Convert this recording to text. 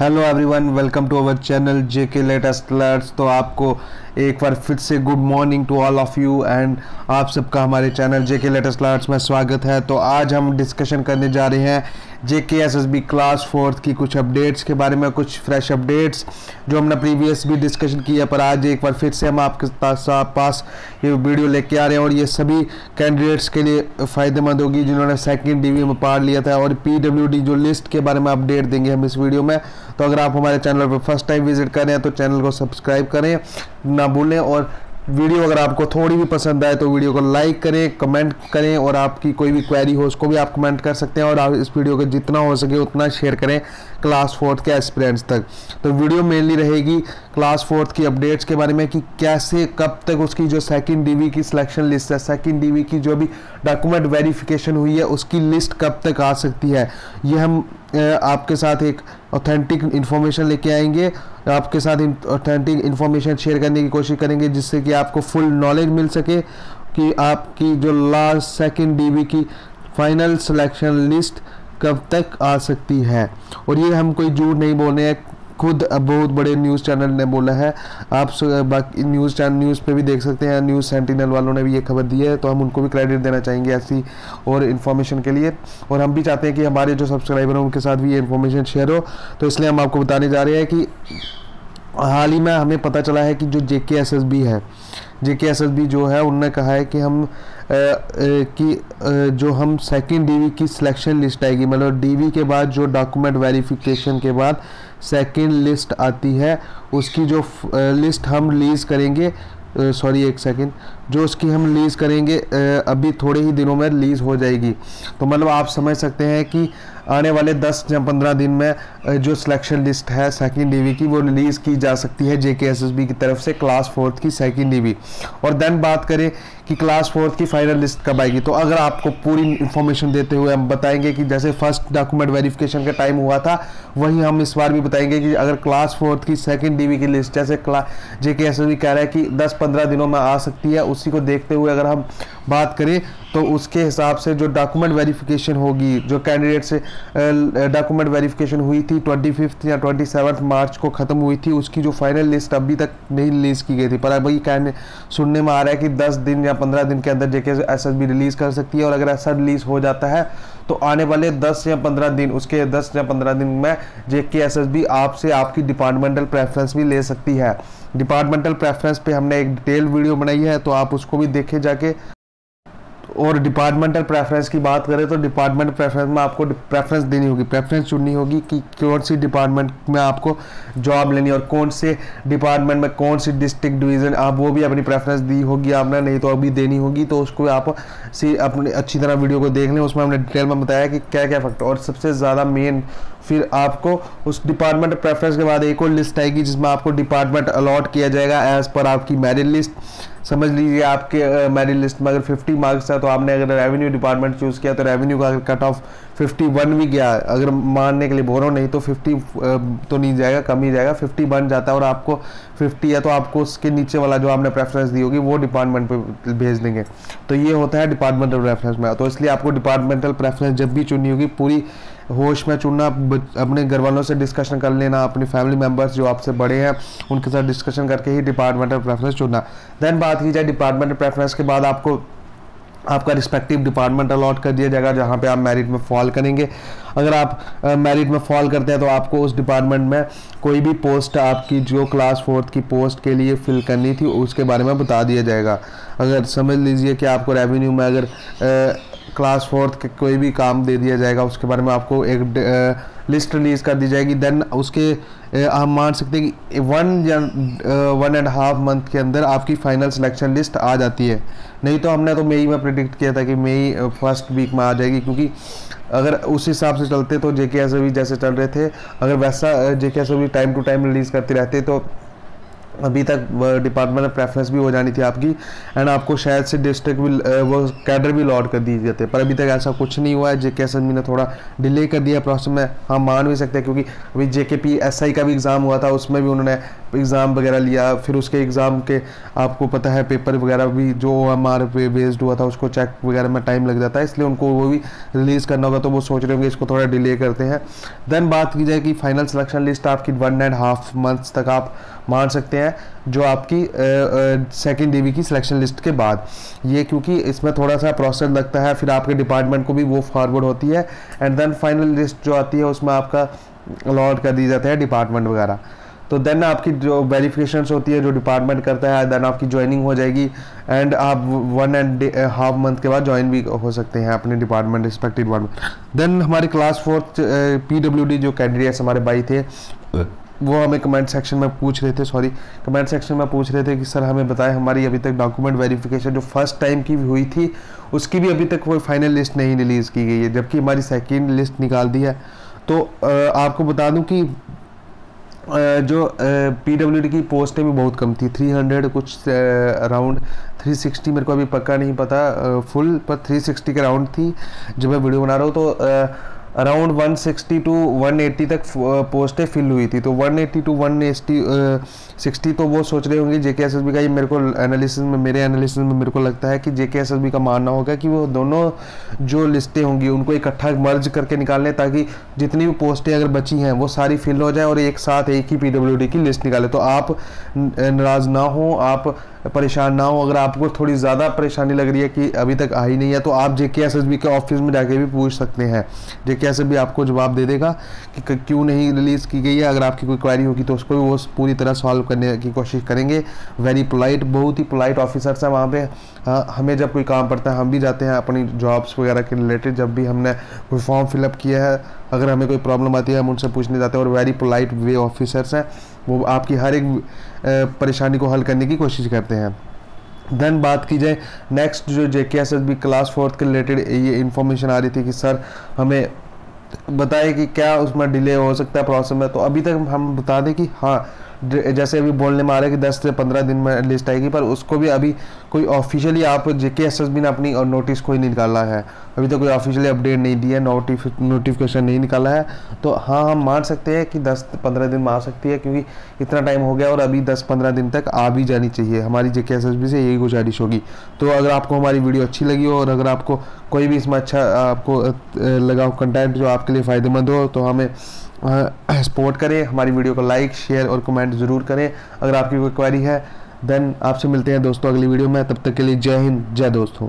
Hello everyone welcome to our channel J K latest alerts तो आपको एक बार फिर से good morning to all of you and आप सबका हमारे channel J K latest alerts में स्वागत है। तो आज हम डिस्कशन करने जा रहे हैं J K S S B class fourth की कुछ अपडेट्स के बारे में, कुछ फ्रेश अपडेट्स जो हमने प्रीवियस भी डिस्कशन किया, पर आज एक बार फिर से हम आपके पास ये वीडियो लेके आ रहे हैं और ये सभी कैंडिडेट्स के लिए फ़ायदेमंद होगी जिन्होंने सेकेंड डी में पार लिया था और पीडब्ल्यूडी जो लिस्ट के बारे में अपडेट देंगे हम इस वीडियो में। तो अगर आप हमारे चैनल पर फ़र्स्ट टाइम विज़िट करें तो चैनल को सब्सक्राइब करें। ना भूलें और वीडियो अगर आपको थोड़ी भी पसंद आए तो वीडियो को लाइक करें, कमेंट करें और आपकी कोई भी क्वेरी हो उसको भी आप कमेंट कर सकते हैं और आप इस वीडियो को जितना हो सके उतना शेयर करें क्लास फोर्थ के एस्पिरेंट्स तक। तो वीडियो मेनली रहेगी क्लास फोर्थ की अपडेट्स के बारे में कि कैसे, कब तक उसकी जो सेकंड डीवी की सिलेक्शन लिस्ट है सेकंड डीवी की जो भी डॉक्यूमेंट वेरिफिकेशन हुई है, उसकी लिस्ट कब तक आ सकती है। ये हम आपके साथ एक ऑथेंटिक इन्फॉर्मेशन लेके आएँगे, आपके साथ ऑथेंटिक इन्फॉर्मेशन शेयर करने की कोशिश करेंगे, जिससे कि आपको फुल नॉलेज मिल सके कि आपकी जो लास्ट सेकंड डीबी की फाइनल सिलेक्शन लिस्ट कब तक आ सकती है। और ये हम कोई झूठ नहीं बोल रहे हैं खुद बहुत बड़े न्यूज़ चैनल ने बोला है। आप बाकी न्यूज़ चैनल न्यूज़ पे भी देख सकते हैं। न्यूज़ सेंटिनल वालों ने भी ये खबर दी है। तो हम उनको भी क्रेडिट देना चाहेंगे ऐसी और इन्फॉर्मेशन के लिए। और हम भी चाहते हैं कि हमारे जो सब्सक्राइबर हैं, उनके साथ भी ये इन्फॉर्मेशन शेयर हो। तो इसलिए हम आपको बताने जा रहे हैं कि हाल ही में हमें पता चला है कि जो J K S S B है जे के एस एस बी जो है, उनने कहा है कि हम कि जो हम सेकंड डीवी की सिलेक्शन लिस्ट आएगी। मतलब डीवी के बाद जो डॉक्यूमेंट वेरिफिकेशन के बाद सेकंड लिस्ट आती है, उसकी जो लिस्ट हम लीज़ करेंगे सॉरी एक सेकेंड जो उसकी हम लीज़ करेंगे अभी थोड़े ही दिनों में लीज़ हो जाएगी। तो मतलब आप समझ सकते हैं कि आने वाले 10 या 15 दिन में जो सिलेक्शन लिस्ट है सेकंड डीवी की, वो रिलीज़ की जा सकती है एसएसबी की तरफ़ से क्लास फोर्थ की सेकंड डीवी और देन बात करें कि क्लास फोर्थ की फाइनल लिस्ट कब आएगी तो अगर आपको पूरी इन्फॉर्मेशन देते हुए हम बताएँगे कि जैसे फ़र्स्ट डॉक्यूमेंट वेरिफिकेशन का टाइम हुआ था, वहीं हम इस बार भी बताएँगे कि अगर क्लास फोर्थ की सेकेंड डी की लिस्ट जैसे क्ला जे कह रहा है कि दस पंद्रह दिनों में आ सकती है, उसी को देखते हुए अगर हम बात करें तो उसके हिसाब से जो डॉक्यूमेंट वेरिफिकेशन होगी, जो कैंडिडेट से डॉक्यूमेंट वेरिफिकेशन हुई थी ट्वेंटी फिफ्थ या ट्वेंटी सेवन्थ मार्च को ख़त्म हुई थी, उसकी जो फाइनल लिस्ट अभी तक नहीं रिलीज़ की गई थी। पर अभी कहने सुनने में आ रहा है कि दस दिन या पंद्रह दिन के अंदर JK S S B release कर सकती है और अगर ऐसा रिलीज़ हो जाता है तो आने वाले 10 या 15 दिन, उसके 10 या 15 दिन में जेके एस एस बी आपसे आपकी डिपार्टमेंटल प्रेफरेंस भी ले सकती है। डिपार्टमेंटल प्रेफरेंस पे हमने एक डिटेल वीडियो बनाई है तो आप उसको भी देखे जाके। और डिपार्टमेंटल प्रेफरेंस की बात करें तो डिपार्टमेंट प्रेफरेंस में आपको प्रेफरेंस देनी होगी प्रेफरेंस चुननी होगी कि कौन सी डिपार्टमेंट में आपको जॉब लेनी और कौन से डिपार्टमेंट में कौन सी डिस्ट्रिक्ट डिवीज़न आप वो भी अपनी प्रेफरेंस दी होगी आपने, नहीं तो अभी देनी होगी तो उसको आप सी अपनी अच्छी तरह वीडियो को देख लें। उसमें हमने डिटेल में बताया कि क्या क्या फैक्टर और सबसे ज़्यादा मेन फिर आपको उस डिपार्टमेंट प्रेफरेंस के बाद एक और लिस्ट आएगी, जिसमें आपको डिपार्टमेंट अलॉट किया जाएगा एज़ पर आपकी मेरिट लिस्ट समझ लीजिए आपके मेरिट लिस्ट में अगर 50 मार्क्स है तो आपने अगर रेवेन्यू डिपार्टमेंट चूज़ किया तो रेवेन्यू का कट ऑफ़ 51 भी गया। अगर मानने के लिए बोल नहीं तो 50 तो नहीं जाएगा, कम ही जाएगा। 50 बन जाता है और आपको 50 है तो आपको उसके नीचे वाला जो आपने प्रेफरेंस दी होगी, वो डिपार्टमेंट पे भेज देंगे। तो ये होता है डिपार्टमेंटल प्रेफरेंस में। तो इसलिए आपको डिपार्टमेंटल प्रेफरेंस जब भी चुनी होगी, पूरी होश में चुनना अपने घर वालों से डिस्कशन कर लेना, अपनी फैमिली मेंबर्स जो आपसे बड़े हैं, उनके साथ डिस्कशन करके ही डिपार्टमेंटल प्रेफरेंस चुनना। देन बात की जाए डिपार्टमेंटल प्रेफरेंस के बाद आपको, आपका रिस्पेक्टिव डिपार्टमेंट अलॉट कर दिया जाएगा, जहाँ पे आप मेरिट में फॉल करेंगे। अगर आप मेरिट में फॉल करते हैं तो आपको उस डिपार्टमेंट में कोई भी पोस्ट आपकी, जो क्लास फोर्थ की पोस्ट के लिए फिल करनी थी, उसके बारे में बता दिया जाएगा। अगर समझ लीजिए कि आपको रेवेन्यू में अगर क्लास फोर्थ के कोई भी काम दे दिया जाएगा, उसके बारे में आपको एक लिस्ट रिलीज़ कर दी जाएगी। देन उसके हम मान सकते हैं कि वन या वन एंड हाफ़ मंथ के अंदर आपकी फाइनल सिलेक्शन लिस्ट आ जाती है। नहीं तो हमने तो मई में प्रिडिक्ट किया था कि मई फ़र्स्ट वीक में आ जाएगी, क्योंकि अगर उस हिसाब से चलते तो जे के जैसे चल रहे थे, अगर वैसा जे के टाइम टू टाइम रिलीज़ करते रहते तो अभी तक डिपार्टमेंट में प्रेफरेंस भी हो जानी थी आपकी एंड आपको शायद से डिस्ट्रिक्ट भी वो कैडर भी लॉट कर दिए जाते पर अभी तक ऐसा कुछ नहीं हुआ है। जे के एस ने थोड़ा डिले कर दिया प्रोसेस में, हम मान भी सकते हैं, क्योंकि अभी जे के पी एस आई का भी एग्ज़ाम हुआ था, उसमें भी उन्होंने एग्ज़ाम वगैरह लिया, फिर उसके एग्ज़ाम के आपको पता है पेपर वगैरह भी जो हमारे पे बेस्ड हुआ था, उसको चेक वगैरह में टाइम लग जाता है, इसलिए उनको वो भी रिलीज़ करना होगा तो वो सोच रहे होंगे इसको थोड़ा डिले करते हैं। देन बात की जाए कि फाइनल सिलेक्शन लिस्ट आपकी वन एंड हाफ़ मंथ्स तक आप मान सकते हैं, जो आपकी सेकेंड डीवी की सिलेक्शन लिस्ट के बाद। ये क्योंकि इसमें थोड़ा सा प्रोसेस लगता है, फिर आपके डिपार्टमेंट को भी वो फॉरवर्ड होती है एंड देन फाइनल लिस्ट जो आती है, उसमें आपका अलॉट कर दी जाता है डिपार्टमेंट वगैरह। तो देन आपकी जो वेरिफिकेशन होती है, जो डिपार्टमेंट करता है देन आपकी ज्वाइनिंग हो जाएगी एंड आप वन एंड हाफ़ मंथ के बाद ज्वाइन भी हो सकते हैं अपने डिपार्टमेंट रिस्पेक्टिव डिपार्टमेंट देन हमारे class fourth P W D जो कैंडिडेट्स हमारे भाई थे वो हमें कमेंट सेक्शन में पूछ रहे थे सॉरी कमेंट सेक्शन में पूछ रहे थे कि सर हमें बताएँ हमारी अभी तक डॉक्यूमेंट वेरिफिकेशन जो फ़र्स्ट टाइम की हुई थी, उसकी भी अभी तक कोई फाइनल लिस्ट नहीं रिलीज़ की गई है, जबकि हमारी सेकेंड लिस्ट निकाल दी है। तो आपको बता दूँ कि जो पी डब्ल्यू डी की पोस्टें भी बहुत कम थी 300 कुछ अराउंड 360 मेरे को अभी पक्का नहीं पता फुल पर 360 के अराउंड थी। जब मैं वीडियो बना रहा हूँ तो अराउंड 160 टू 180 तक पोस्टें फिल हुई थी। तो 180 टू 180 60 तो वो सोच रहे होंगे जेके एस एस बी का ये मेरे को एनालिसिस में, मेरे एनालिसिस में मेरे को लगता है कि जेके एस एस बी का मानना होगा कि वो दोनों जो लिस्टें होंगी, उनको इकट्ठा मर्ज करके निकाल लें ताकि जितनी भी पोस्टें अगर बची हैं, वो सारी फिल हो जाए और एक साथ एक ही पीडब्ल्यूडी की लिस्ट निकालें। तो आप नाराज़ ना हो, आप परेशान ना हो। अगर आपको थोड़ी ज़्यादा परेशानी लग रही है कि अभी तक आई नहीं है तो आप J K S S B के ऑफ़िस में जाके भी पूछ सकते हैं। जे के एस एस आपको जवाब दे देगा कि क्यों नहीं रिलीज़ की गई है। अगर आपकी कोई क्वारी होगी तो उसको भी वो पूरी तरह सॉल्व करने की कोशिश करेंगे। वेरी पोलाइट बहुत ही पोलाइट ऑफिसर्स हैं वहाँ पे। हाँ हमें जब कोई काम पड़ता है, हम भी जाते हैं अपनी जॉब्स वगैरह के रिलेटेड जब भी हमने कोई फॉर्म फिलअप किया है, अगर हमें कोई प्रॉब्लम आती है, हम उनसे पूछने जाते हैं और वेरी पोलाइट वे ऑफिसर्स हैं। वो आपकी हर एक परेशानी को हल करने की कोशिश करते हैं। देन बात की जाए नेक्स्ट जो J K S S B class fourth के रिलेटेड ये इन्फॉर्मेशन आ रही थी कि सर हमें बताए कि क्या उसमें डिले हो सकता है प्रोसेस में तो अभी तक हम बता दें कि हाँ जैसे अभी बोलने में आ रहा है कि 10 से 15 दिन में लिस्ट आएगी, पर उसको भी अभी कोई ऑफिशियली आप जेके एस एस बी ने अपनी नोटिस कोई नहीं निकाला है। अभी तो कोई ऑफिशियली अपडेट नहीं दिया है नोटिफिकेशन नहीं निकाला है। तो हाँ हम मान सकते हैं कि 10 पंद्रह दिन में आ सकती है, क्योंकि इतना टाइम हो गया और अभी 10-15 दिन तक आ भी जानी चाहिए। हमारी जेके एस एस बी से यही गुजारिश होगी। तो अगर आपको हमारी वीडियो अच्छी लगी हो और अगर आपको कोई भी इसमें अच्छा आपको लगा हो कंटेंट जो आपके लिए फ़ायदेमंद हो तो हमें सपोर्ट करें, हमारी वीडियो को लाइक, शेयर और कमेंट ज़रूर करें। अगर आपकी कोई क्वारी है देन आपसे मिलते हैं दोस्तों अगली वीडियो में। तब तक के लिए जय हिंद, जय दोस्तों